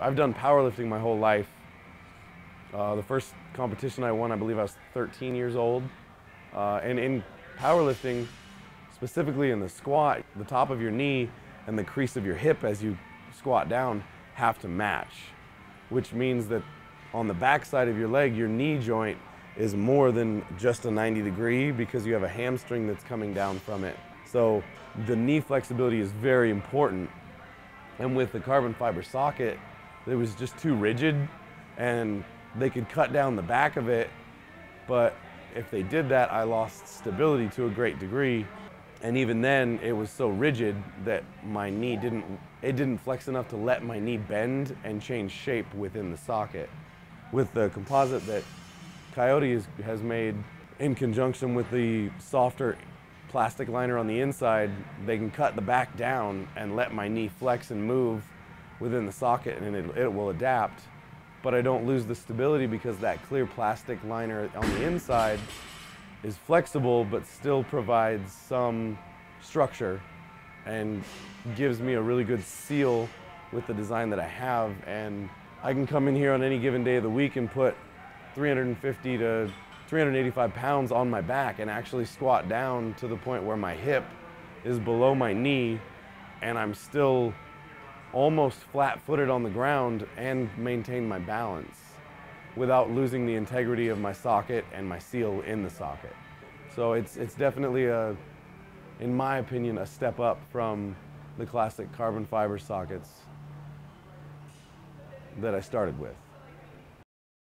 I've done powerlifting my whole life. Uh, the first competition I won, I believe I was 13 years old. Uh, and in powerlifting, specifically in the squat, the top of your knee and the crease of your hip as you squat down have to match, which means that on the backside of your leg, your knee joint is more than just a 90 degree because you have a hamstring that's coming down from it. So the knee flexibility is very important. And with the carbon fiber socket, it was just too rigid and they could cut down the back of it. But if they did that, I lost stability to a great degree. And even then, it was so rigid that my knee didn't, it didn't flex enough to let my knee bend and change shape within the socket. With the composite that Coyote is, has made in conjunction with the softer plastic liner on the inside, they can cut the back down and let my knee flex and move within the socket and it, it will adapt. But I don't lose the stability because that clear plastic liner on the inside is flexible but still provides some structure and gives me a really good seal with the design that I have. And I can come in here on any given day of the week and put 350 to 385 pounds on my back and actually squat down to the point where my hip is below my knee and I'm still almost flat-footed on the ground and maintain my balance without losing the integrity of my socket and my seal in the socket. So it's, it's definitely a, in my opinion, a step up from the classic carbon fiber sockets that I started with.